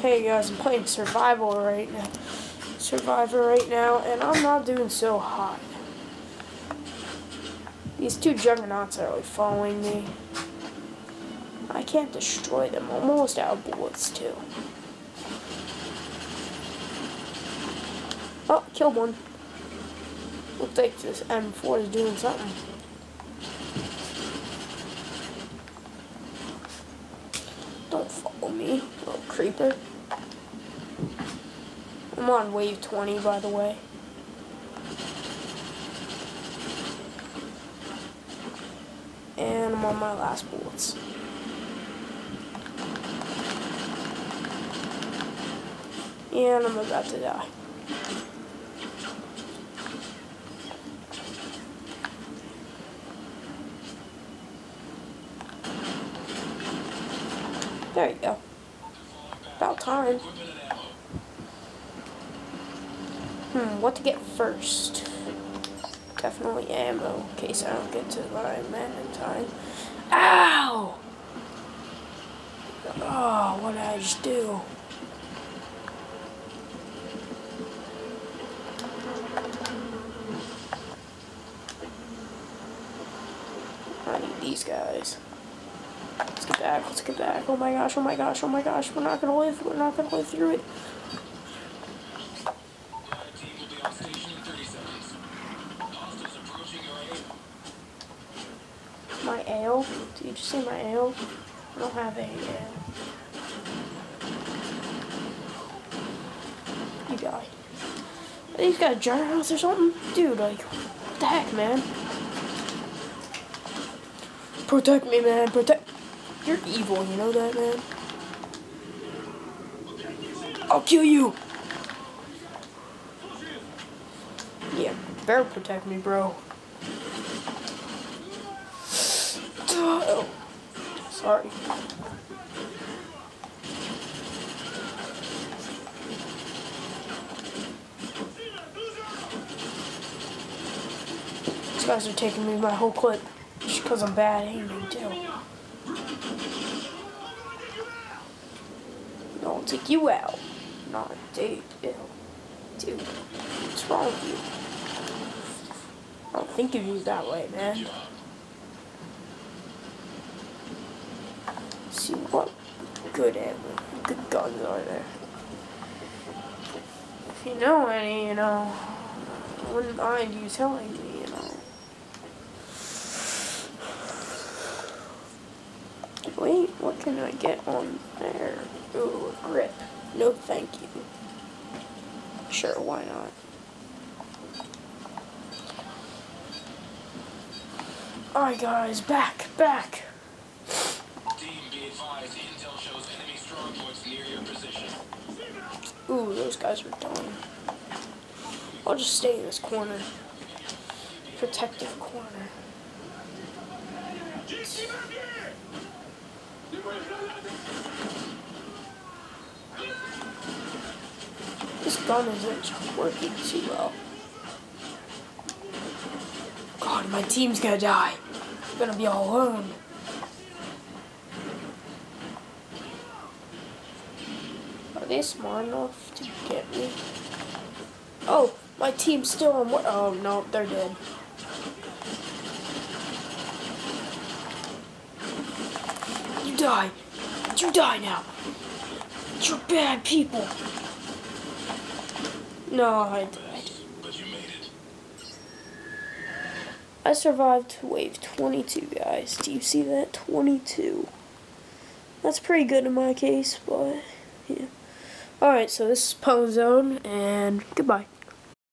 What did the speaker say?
Hey guys, I'm playing survival right now. Survivor right now, and I'm not doing so hot. These two juggernauts are like following me. I can't destroy them. I'm almost out of bullets too. Oh, killed one. Looks like this M4 is doing something. Don't follow me, little creeper. I'm on wave 20, by the way. And I'm on my last bullets. And I'm about to die. There you go. About time. Hmm, what to get first? Definitely ammo, in case I don't get to my man in time. Ow! Oh, what did I just do? I need these guys. Let's get back, let's get back. Oh my gosh, oh my gosh, oh my gosh. We're not gonna live, we're not gonna live through it. My ale? Did you just say my ale? I don't have a ale. You die. He's got a giant house or something? Dude, like, what the heck, man? Protect me, man. Protect. You're evil, you know that, man? I'll kill you! Yeah, better protect me, bro. Oh, sorry. These guys are taking me my whole clip just because I'm bad aiming. No, I'll take you out. Not dude. Ew. Dude, what's wrong with you? I don't think of you that way, man. see what good ammo, good guns are there. If you know any, you know, wouldn't mind you telling me, you. Wait, what can I get on there? Ooh, a grip. No thank you. Sure, why not? Alright guys, back, back. Ooh, those guys are done. I'll just stay in this corner. Protective corner. This gun isn't working too well. God, my team's gonna die. I'm gonna be all alone. Are they smart enough to get me? Oh, my team's still on what? Oh, no, they're dead. Die. You die now. You're bad people. No, I died. But you made it. I survived to wave 22, guys. Do you see that? 22. That's pretty good in my case, but yeah. Alright, so this is Pwnzone, and goodbye.